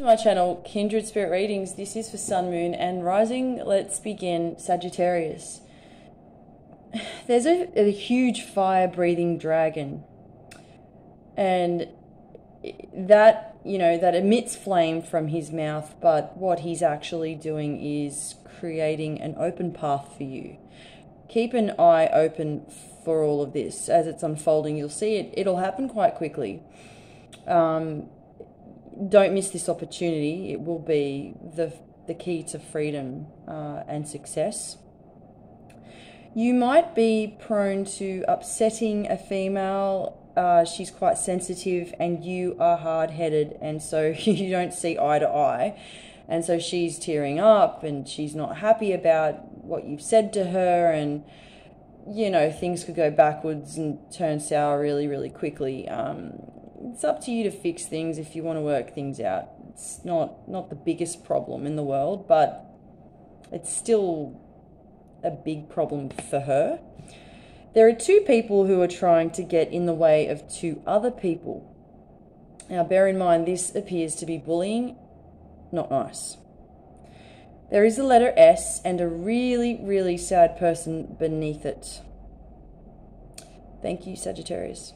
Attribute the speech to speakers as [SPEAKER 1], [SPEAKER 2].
[SPEAKER 1] to my channel kindred spirit readings. This is for sun moon and rising. Let's begin sagittarius. There's a, a huge fire breathing dragon. And that you know that emits flame from his mouth but what he's actually doing is creating an open path for you. Keep an eye open for all of this. As it's unfolding you'll see it it'll happen quite quickly. Um, don't miss this opportunity. It will be the, the key to freedom uh, and success. You might be prone to upsetting a female. Uh, she's quite sensitive, and you are hard headed, and so you don't see eye to eye. And so she's tearing up, and she's not happy about what you've said to her, and you know, things could go backwards and turn sour really, really quickly. Um, it's up to you to fix things if you want to work things out. It's not not the biggest problem in the world, but it's still a big problem for her. There are two people who are trying to get in the way of two other people. Now, bear in mind, this appears to be bullying, not nice. There is a letter S and a really, really sad person beneath it. Thank you, Sagittarius.